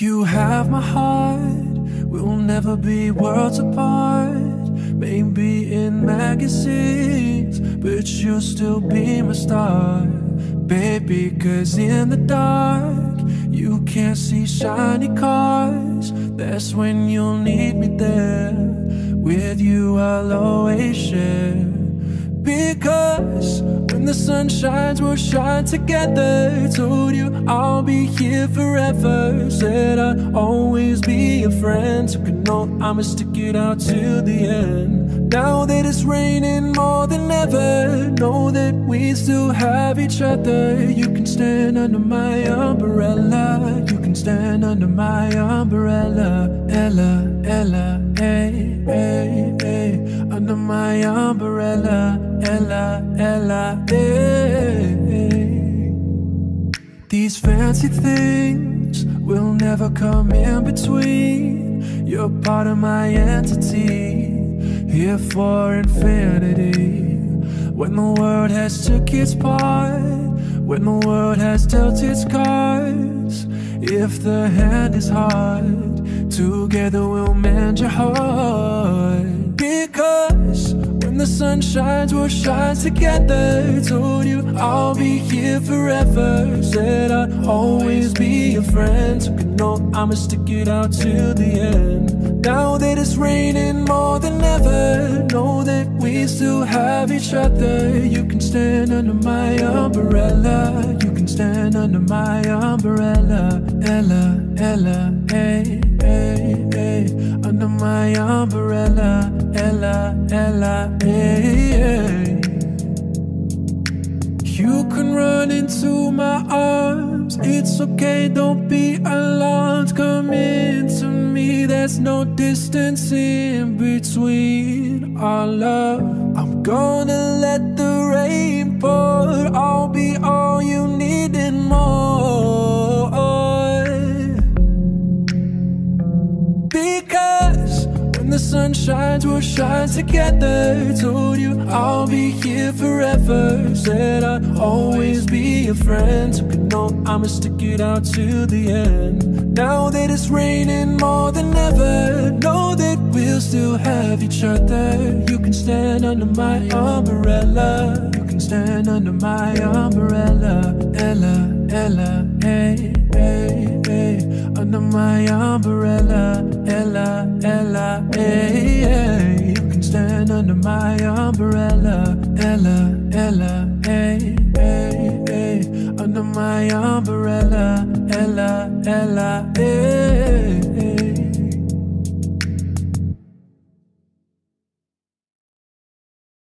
You have my heart, we'll never be worlds apart. Maybe in magazines, but you'll still be my star. Baby, cause in the dark, you can't see shiny cars. That's when you'll need me there. With you, I'll always share. Because when the sun shines, we'll shine together. Told you I'll be here forever. Said I'd always be a friend. So can know I'ma stick it out till the end. Now that it's raining more than ever, know that we still have each other. You can stand under my umbrella. You can stand under my umbrella. Ella, Ella, hey, hey, hey. Under my umbrella. Ella, Ella, hey, hey. These fancy things will never come in between. You're part of my entity, here for infinity. When the world has took its part, when the world has dealt its cards, if the hand is hard, together we'll mend your heart. Sun shines, we'll shine together. Told you I'll be here forever. Said I'd always be your friend. So you know I'ma stick it out till the end. Now that it's raining more than ever, know that we still have each other. You can stand under my umbrella. You can stand under my umbrella. Ella, Ella, hey, hey, hey. Under my umbrella. Ella, Ella. You can run into my arms. It's okay, don't be alarmed. Come into me, there's no distance in between our love. I'm gonna let the rain pour. I'll be all you need and more. Because when the sun shines, we'll shine together. Told you I'll be here forever. Said I'd always be a friend. You know I'ma stick it out to the end. Now that it's raining more than ever, know that we'll still have each other. You can stand under my umbrella. You can stand under my umbrella. Ella, Ella, hey, hey. My umbrella. Ella, Ella, hey, hey. You can stand under my umbrella. Ella, Ella, hey, hey, hey. Under my umbrella. Ella, Ella, hey.